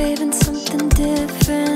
Craving something different.